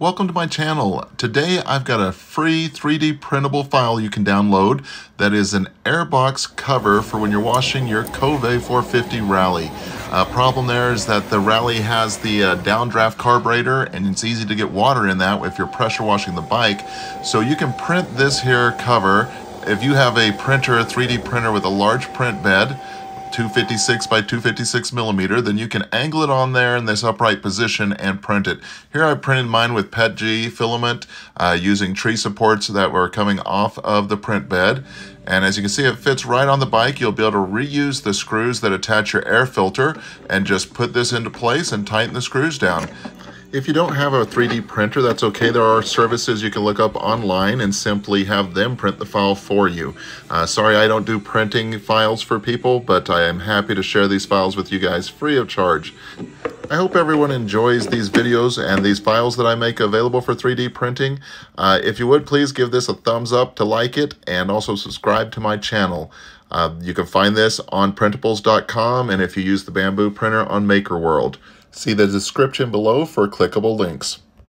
Welcome to my channel. Today I've got a free 3D printable file you can download that is an airbox cover for when you're washing your Kove 450 Rally. Uh, problem there is that the Rally has the uh, downdraft carburetor and it's easy to get water in that if you're pressure washing the bike. So you can print this here cover if you have a printer, a 3D printer with a large print bed 256 by 256 millimeter, then you can angle it on there in this upright position and print it. Here I printed mine with PETG filament uh, using tree supports that were coming off of the print bed. And as you can see, it fits right on the bike. You'll be able to reuse the screws that attach your air filter and just put this into place and tighten the screws down. If you don't have a 3D printer, that's okay. There are services you can look up online and simply have them print the file for you. Uh, sorry, I don't do printing files for people, but I am happy to share these files with you guys free of charge. I hope everyone enjoys these videos and these files that I make available for 3D printing. Uh, if you would, please give this a thumbs up to like it and also subscribe to my channel. Uh, you can find this on printables.com and if you use the Bambu printer on MakerWorld. See the description below for clickable links.